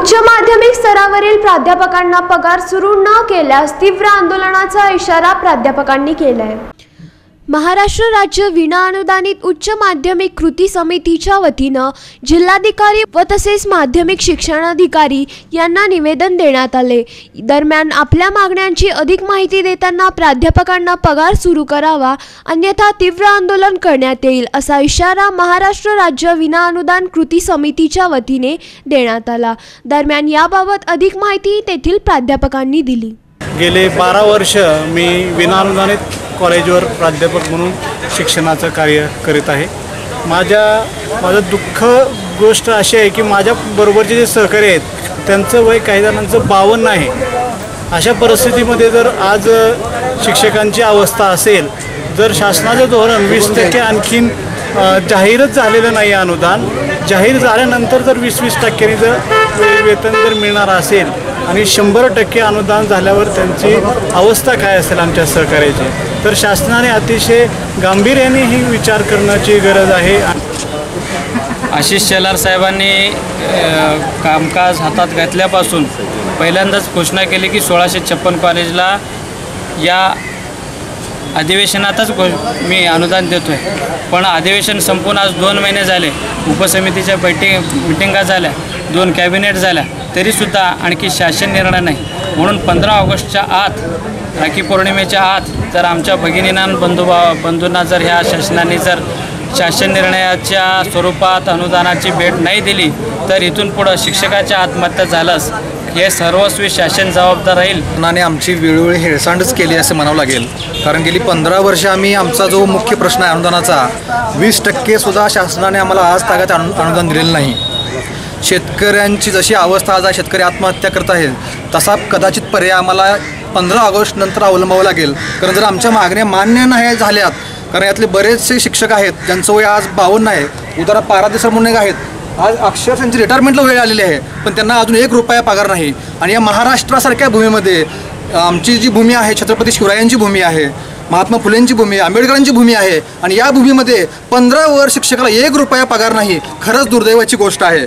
उच्च माध्यमिक स्तरावरील प्राध्यापकांना पगार सुरू न केल्यास तीव्र आंदोलनाचा इशारा प्राध्यापकांनी केलाय. महाराष्ट्र राज्य विना अनुदानित उच्च माध्यमिक कृती समितीच्या वतीनं जिल्हाधिकारी व तसेच माध्यमिक शिक्षणाधिकारी यांना निवेदन देण्यात आले. दरम्यान आपल्या मागण्यांची अधिक माहिती देताना प्राध्यापकांना पगार सुरू करावा अन्यथा तीव्र आंदोलन करण्यात येईल असा इशारा महाराष्ट्र राज्य विना अनुदान कृती समितीच्या वतीने देण्यात आला. दरम्यान याबाबत अधिक माहिती तेथील प्राध्यापकांनी दिली. गेले बारा वर्ष मी विनाअनुदानित कॉलेजवर प्राध्यापक म्हणून शिक्षणाचं कार्य करीत आहे. माझ्या माझं दुःख गोष्ट अशी आहे की माझ्याबरोबरचे जे सहकारी आहेत त्यांचं वय काही जणांचं बावन्न आहे. अशा परिस्थितीमध्ये जर आज शिक्षकांची अवस्था असेल जर शासनाचं धोरण वीस टक्के आणखीन जाहीरच झालेलं नाही आहे अनुदान जाहीर झाल्यानंतर जर वीस वीस टक्क्यांनी जर वेतन जर मिळणार असेल आणि शंभर टक्के अनुदान झाल्यावर त्यांची अवस्था काय असेल आमच्या सहकार्याची? तर शासनाने अतिशय गांभीर्याने ही विचार करण्याची गरज आहे. आशिष शेलार साहेबांनी कामकाज हातात घातल्यापासून पहिल्यांदाच घोषणा केली की सोळाशे छप्पन कॉलेजला या अधिवेशनातच मी अनुदान देतो आहे पण अधिवेशन संपून आज दोन महिने झाले. उपसमितीच्या बैठक मिटिंगा झाल्या. दोन कॅबिनेट झाल्या. तरीसुद्धा आणखी शासन निर्णय नाही. म्हणून पंधरा ऑगस्टच्या आत राखी पौर्णिमेच्या आत जर आमच्या भगिनींना बंधू बंधूंना जर ह्या शासनाने जर शासन निर्णयाच्या स्वरूपात अनुदानाची भेट नाही दिली तर इथून पुढं शिक्षकाच्या आत्महत्या झाल्यास हे सर्वस्वी शासन जबाबदार राहील. आणि आमची वेळोवेळी हेळसांडच केली असं म्हणावं लागेल. कारण गेली पंधरा वर्ष आम्ही आमचा जो मुख्य प्रश्न आहे अनुदानाचा वीस टक्के सुद्धा शासनाने आम्हाला आज तागात अनु अनुदान दिलेलं नाही. शेतकऱ्यांची जशी अवस्था आज आहे शेतकरी आत्महत्या करत आहेत तसा कदाचित पर्याय आम्हाला पंधरा ऑगस्ट नंतर अवलंबावं लागेल. कारण जर आमच्या मागण्या मान्य नाही झाल्यात कारण यातले बरेचसे शिक्षक आहेत ज्यांचं वय आज बावन्न आहे उदाहरण पारादेसर म्हणून एक आहेत. आज अक्षर त्यांची रिटायरमेंटला वेळ आलेली आहे पण त्यांना अजून एक रुपया पगार नाही. आणि या महाराष्ट्रासारख्या भूमीमध्ये आमची जी भूमी आहे छत्रपती शिवरायांची भूमी आहे महात्मा फुलेंची भूमी आंबेडकरांची भूमी आहे आणि या भूमीमध्ये पंधरा वर शिक्षकाला एक रुपया पगार नाही खरंच दुर्दैवाची गोष्ट आहे.